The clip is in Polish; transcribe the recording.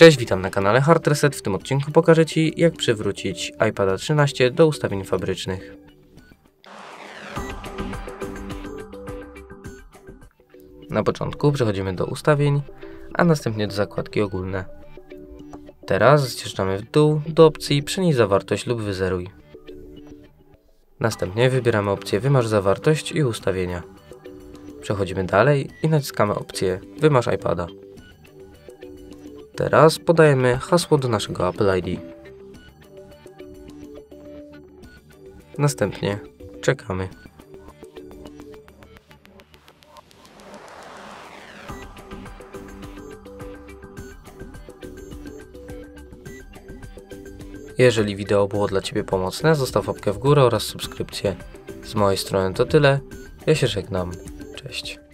Cześć, witam na kanale Hard Reset. W tym odcinku pokażę Ci, jak przywrócić iPada 13 do ustawień fabrycznych. Na początku przechodzimy do ustawień, a następnie do zakładki ogólne. Teraz zjeżdżamy w dół do opcji Przenieś zawartość lub wyzeruj. Następnie wybieramy opcję Wymasz zawartość i ustawienia. Przechodzimy dalej i naciskamy opcję Wymasz iPada. Teraz podajemy hasło do naszego Apple ID. Następnie czekamy. Jeżeli wideo było dla Ciebie pomocne, zostaw łapkę w górę oraz subskrypcję. Z mojej strony to tyle. Ja się żegnam. Cześć.